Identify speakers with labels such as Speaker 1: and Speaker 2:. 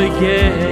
Speaker 1: forget.